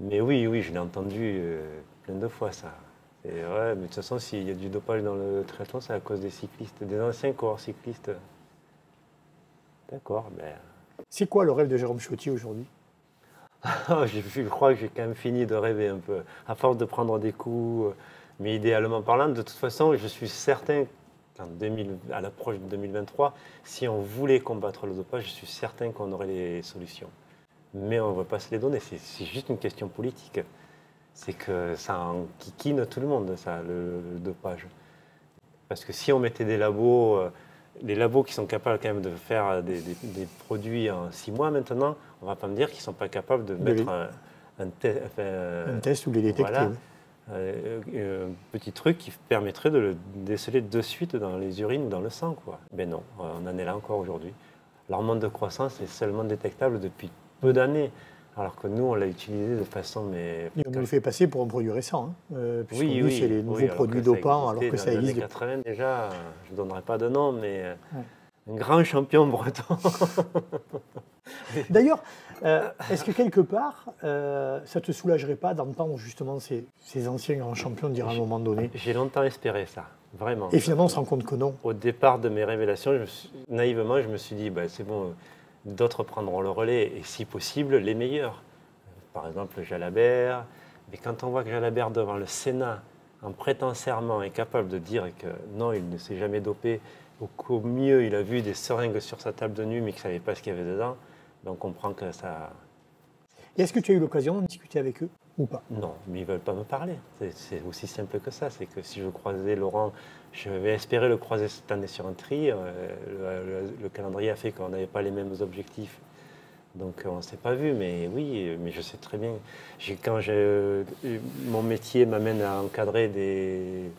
mais oui, oui, je l'ai entendu plein de fois ça. Et ouais, mais de toute façon, s'il y a du dopage dans le triathlon, c'est à cause des cyclistes, des anciens coureurs cyclistes. D'accord, mais. C'est quoi le rêve de Jérôme Chautier aujourd'hui? Je crois que j'ai quand même fini de rêver un peu, à force de prendre des coups. Euh, mais idéalement parlant, de toute façon, je suis certain qu'à l'approche de 2023, si on voulait combattre le dopage, je suis certain qu'on aurait les solutions. Mais on ne va pas se les donner, c'est juste une question politique. C'est que ça enquiquine tout le monde, ça, le, dopage. Parce que si on mettait des labos, euh, les labos qui sont capables quand même de faire des, des produits en six mois maintenant, on ne va pas me dire qu'ils ne sont pas capables de mettre un, un, test ou les détecter. Euh, un petit truc qui permettrait de le déceler de suite dans les urines ou dans le sang. Quoi. Mais non, on en est là encore aujourd'hui. L'hormone de croissance est seulement détectable depuis peu d'années. Alors que nous, on l'a utilisé de façon. Mais... on nous le fait passer pour un produit récent. Hein. Euh, oui, oui, c'est les nouveaux produits dopants, alors que ça existe. Dans les 80 déjà, je ne donnerai pas de nom, mais un grand champion breton. D'ailleurs, euh, est-ce que quelque part, euh, ça ne te soulagerait pas d'entendre justement ces, anciens grands champions dire à un moment donné J'ai longtemps espéré ça, vraiment. Et finalement, on se rend compte que non. Au départ de mes révélations, naïvement, je me suis dit, bah, c'est bon, d'autres prendront le relais, et si possible, les meilleurs. Par exemple, Jalabert. Mais quand on voit que Jalabert, devant le Sénat, en prêtant serment, est capable de dire que non, il ne s'est jamais dopé, ou qu'au mieux, il a vu des seringues sur sa table de nuit, mais qu'il ne savait pas ce qu'il y avait dedans, donc on comprend que ça. Est-ce que tu as eu l'occasion de discuter avec eux ou pas? Non, mais ils ne veulent pas me parler. C'est aussi simple que ça. C'est que si je croisais Laurent, je vais espérer le croiser cette année sur un tri. Euh, le, calendrier a fait qu'on n'avait pas les mêmes objectifs. Donc on ne s'est pas vu, mais oui, mais je sais très bien. Quand mon métier m'amène à encadrer des,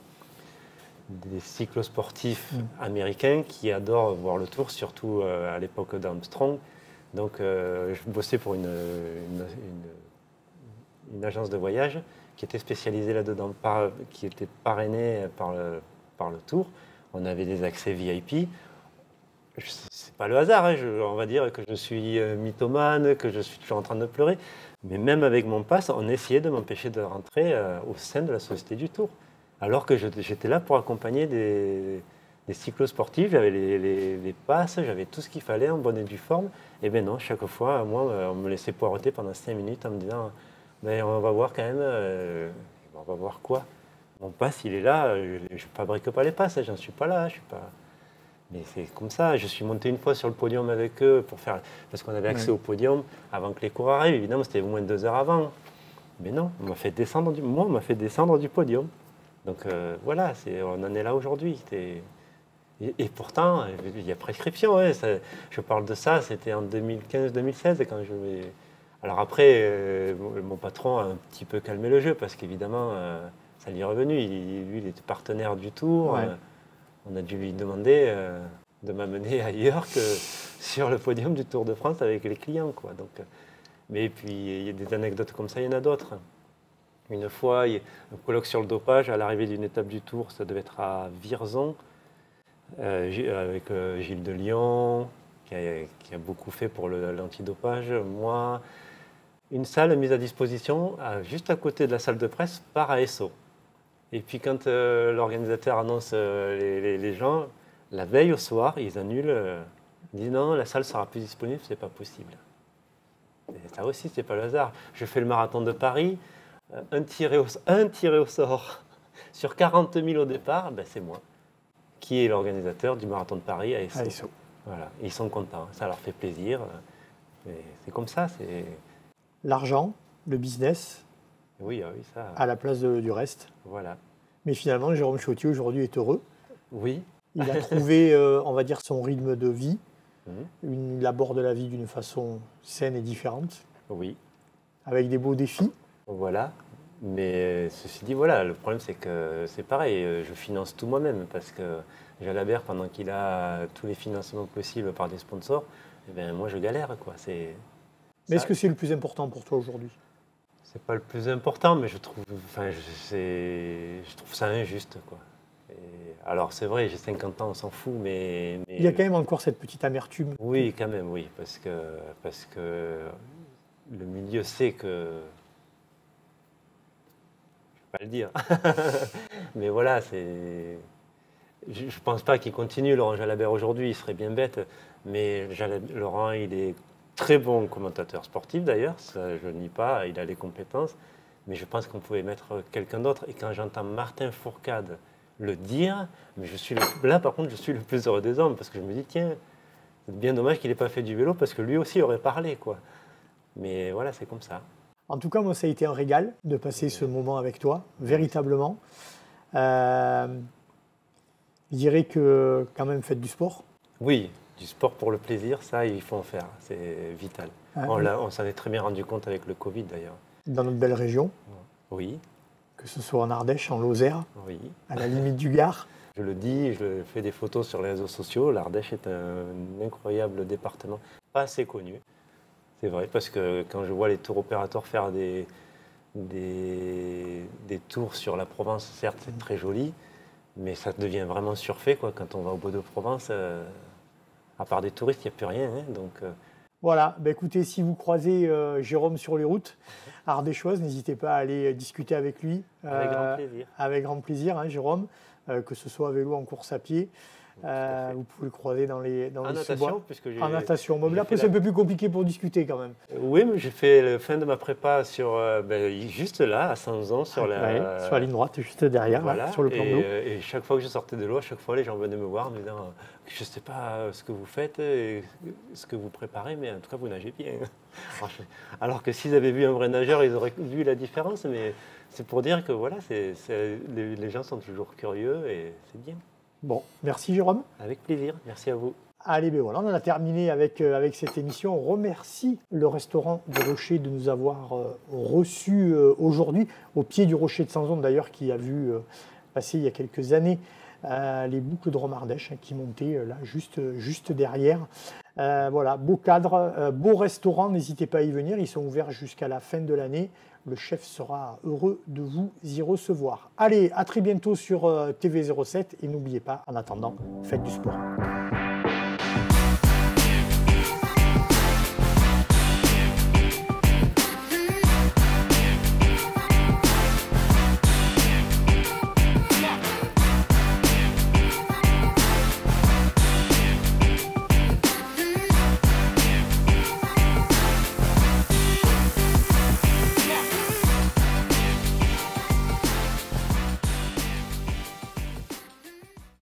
des cyclosportifs mm. américains qui adorent voir le tour, surtout à l'époque d'Armstrong. Donc je bossais pour une, une, agence de voyage qui était spécialisée là-dedans, qui était parrainée par le, par le tour. On avait des accès VIP c'est pas le hasard, hein, on va dire que je suis euh, mythomane, que je suis toujours en train de pleurer. Mais même avec mon pass, on essayait de m'empêcher de rentrer euh, au sein de la Société du Tour. Alors que j'étais là pour accompagner des, cyclosportifs, j'avais les, passes, j'avais tout ce qu'il fallait en bonne et due forme. Et bien non, chaque fois, moi, euh, on me laissait poireauter pendant 5 minutes en me disant on va voir quand même, on va voir quoi? Mon pass, il est là, je ne fabrique pas les passes, j'en suis pas là, je suis pas. Mais c'est comme ça. Je suis monté une fois sur le podium avec eux pour faire, parce qu'on avait accès au podium avant que les cours arrivent. Évidemment, c'était au moins deux heures avant. Mais non, on m'a fait descendre du, moi, on m'a fait descendre du podium. Donc euh, voilà, on en est là aujourd'hui. Et, et, pourtant, il y a prescription. je parle de ça, c'était en 2015-2016 quand je vais. Alors après, euh, mon patron a un petit peu calmé le jeu parce qu'évidemment, euh, ça lui est revenu. Il, lui, il était partenaire du tour on a dû lui demander euh, de m'amener ailleurs que sur le podium du Tour de France avec les clients. Quoi. Donc, euh, mais puis, il y a des anecdotes comme ça, il y en a d'autres. Une fois, il y a un colloque sur le dopage, à l'arrivée d'une étape du Tour, ça devait être à Virzon, euh, avec Gilles de Lyon, qui a, beaucoup fait pour l'antidopage. Moi, une salle mise à disposition juste à côté de la salle de presse par ASO. Et puis quand euh, l'organisateur annonce euh, les, gens, la veille au soir, ils annulent, euh, ils disent non, la salle sera plus disponible, c'est pas possible. Et ça aussi, c'est pas le hasard. Je fais le marathon de Paris, un tiré au, un tiré au sort sur 40 000 au départ, ben c'est moi, qui est l'organisateur du marathon de Paris à ESSO. Voilà, ils sont contents, ça leur fait plaisir. C'est comme ça, c'est. L'argent, le business, oui, ah oui, ça. À la place du reste. Voilà. Mais finalement, Jérôme Chautier aujourd'hui est heureux. Oui. Il a trouvé, euh, on va dire, son rythme de vie. Mhm. il aborde la vie d'une façon saine et différente. Oui. Avec des beaux défis. Voilà. Mais ceci dit, voilà, le problème c'est que c'est pareil, euh, je finance tout moi-même parce que Jalabert, pendant qu'il a tous les financements possibles par des sponsors, eh bien, moi je galère. Quoi. Mais est-ce que c'est le plus important pour toi aujourd'hui? C'est pas le plus important, mais je trouve, enfin, je, je trouve ça injuste. Quoi. alors c'est vrai, j'ai 50 ans, on s'en fout, mais, Il y a quand même encore cette petite amertume. Oui, quand même, oui, parce que, parce que le milieu sait que... Je ne vais pas le dire. mais voilà, c'est... Je ne pense pas qu'il continue, Laurent Jalabert, aujourd'hui, il serait bien bête, mais Laurent, il est Très bon commentateur sportif d'ailleurs, je nie pas, il a les compétences, mais je pense qu'on pouvait mettre quelqu'un d'autre. Et quand j'entends Martin Fourcade le dire, mais je suis là par contre je suis le plus heureux des hommes parce que je me dis tiens, c'est bien dommage qu'il n'ait pas fait du vélo parce que lui aussi aurait parlé quoi. Mais voilà, c'est comme ça. En tout cas, moi, ça a été un régal de passer ce moment avec toi, véritablement. Euh, je dirais que quand même, faites du sport. Oui, du sport pour le plaisir, ça, il faut en faire. C'est vital. Ah on, s'en est très bien rendu compte avec le Covid, d'ailleurs. Dans notre belle région Oui. Que ce soit en Ardèche, en Lozère, oui. à la limite du Gard. Je le dis, je fais des photos sur les réseaux sociaux. L'Ardèche est un incroyable département, pas assez connu. C'est vrai, parce que quand je vois les tours opérateurs faire des, des, tours sur la Provence, certes, c'est très joli, mais ça devient vraiment surfait quoi, quand on va au Beau de Provence. Euh, à part des touristes, il n'y a plus rien. Hein, donc, euh. Voilà, bah, écoutez, si vous croisez euh, Jérôme sur les routes ardéchoises, n'hésitez pas à aller discuter avec lui. Avec grand euh, plaisir. Avec grand plaisir, hein, Jérôme, que ce soit à vélo, en course à pied. Euh, vous pouvez le croiser dans les dans en natation, puisque en natation. Mais après, c'est un peu plus compliqué pour discuter quand même. Oui, mais j'ai fait la fin de ma prépa sur euh, ben, juste là, à Saint-Jean, sur la sur la ligne droite, juste derrière, sur le plan et, d'eau. Euh, et chaque fois que je sortais de l'eau, à chaque fois, les gens venaient me voir, me disant je ne sais pas ce que vous faites, et ce que vous préparez, mais en tout cas, vous nagez bien. Alors que s'ils avaient vu un vrai nageur, ils auraient vu la différence. Mais c'est pour dire que voilà, les gens sont toujours curieux et c'est bien. Bon, merci Jérôme. Avec plaisir, merci à vous. Allez, ben voilà, on a terminé avec, euh, avec cette émission. On remercie le restaurant du Rocher de nous avoir euh, reçus euh, aujourd'hui, au pied du Rocher de Sanzon d'ailleurs, qui a vu passer il y a quelques années les boucles de Romardèche hein, qui montaient là juste, juste derrière. voilà, beau cadre, beau restaurant, n'hésitez pas à y venir, ils sont ouverts jusqu'à la fin de l'année. Le chef sera heureux de vous y recevoir. Allez, à très bientôt sur TV07 et n'oubliez pas, en attendant, faites du sport.